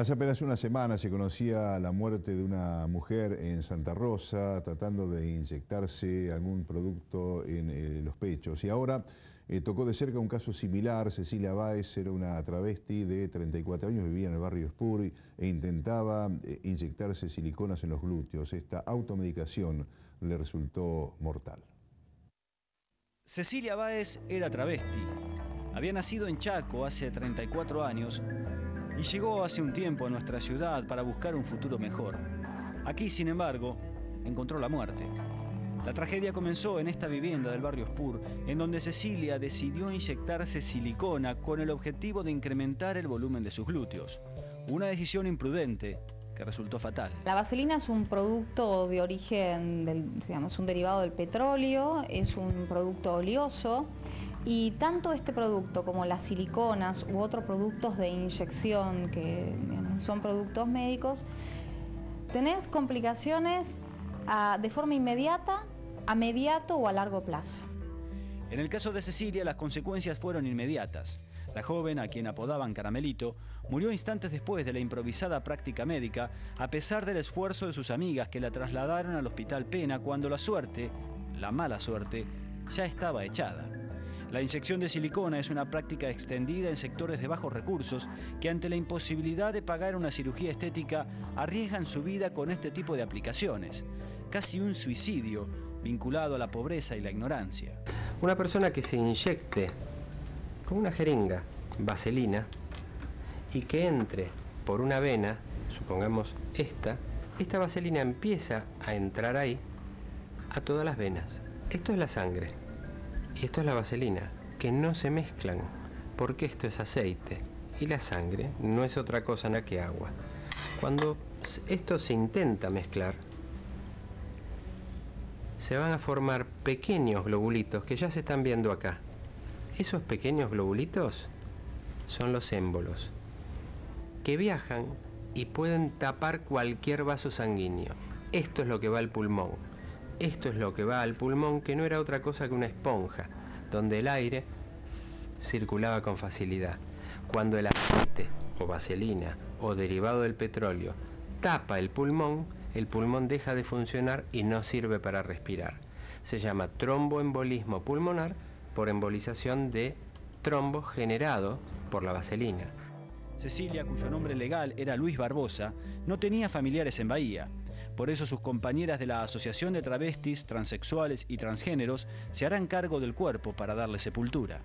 Hace apenas una semana se conocía la muerte de una mujer en Santa Rosa tratando de inyectarse algún producto en eh, los pechos. Y ahora eh, tocó de cerca un caso similar. Cecilia Báez era una travesti de 34 años, vivía en el barrio Spuri e intentaba eh, inyectarse siliconas en los glúteos. Esta automedicación le resultó mortal. Cecilia Báez era travesti. Había nacido en Chaco hace 34 años y llegó hace un tiempo a nuestra ciudad para buscar un futuro mejor. Aquí, sin embargo, encontró la muerte. La tragedia comenzó en esta vivienda del barrio Spur, en donde Cecilia decidió inyectarse silicona con el objetivo de incrementar el volumen de sus glúteos. Una decisión imprudente que resultó fatal. La vaselina es un producto de origen, digamos, un derivado del petróleo, es un producto oleoso y tanto este producto como las siliconas u otros productos de inyección que son productos médicos, tenés complicaciones ah, de forma inmediata, a mediato o a largo plazo. En el caso de Cecilia, las consecuencias fueron inmediatas. La joven, a quien apodaban Caramelito, murió instantes después de la improvisada práctica médica, a pesar del esfuerzo de sus amigas que la trasladaron al Hospital Pena cuando la suerte, la mala suerte, ya estaba echada. La inyección de silicona es una práctica extendida en sectores de bajos recursos que ante la imposibilidad de pagar una cirugía estética arriesgan su vida con este tipo de aplicaciones. Casi un suicidio vinculado a la pobreza y la ignorancia. Una persona que se inyecte con una jeringa vaselina y que entre por una vena, supongamos esta, esta vaselina empieza a entrar ahí a todas las venas. Esto es la sangre. Y esto es la vaselina, que no se mezclan, porque esto es aceite y la sangre no es otra cosa nada que agua. Cuando esto se intenta mezclar, se van a formar pequeños globulitos que ya se están viendo acá. Esos pequeños globulitos son los émbolos, que viajan y pueden tapar cualquier vaso sanguíneo. Esto es lo que va al pulmón. Esto es lo que va al pulmón, que no era otra cosa que una esponja, donde el aire circulaba con facilidad. Cuando el aceite o vaselina o derivado del petróleo tapa el pulmón, el pulmón deja de funcionar y no sirve para respirar. Se llama tromboembolismo pulmonar por embolización de trombo generado por la vaselina. Cecilia, cuyo nombre legal era Luis Barbosa, no tenía familiares en Bahía. Por eso sus compañeras de la Asociación de Travestis, Transexuales y Transgéneros se harán cargo del cuerpo para darle sepultura.